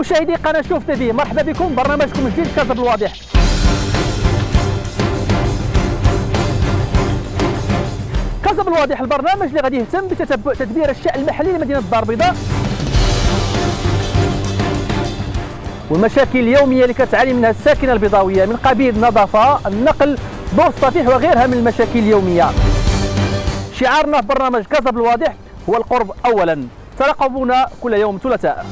مشاهدي قناة شوف تي مرحبا بكم برنامجكم الجديد كازا بالواضح كازا بالواضح البرنامج اللي غادي يهتم بتتبع تدبير الشأن المحلي لمدينة الدار البيضاء. والمشاكل اليومية اللي كتعاني منها الساكنة البيضاوية من قبيل النظافه النقل دور الصفيح وغيرها من المشاكل اليومية. شعارنا في برنامج كازا بالواضح هو القرب اولا. ترقبونا كل يوم ثلاثاء.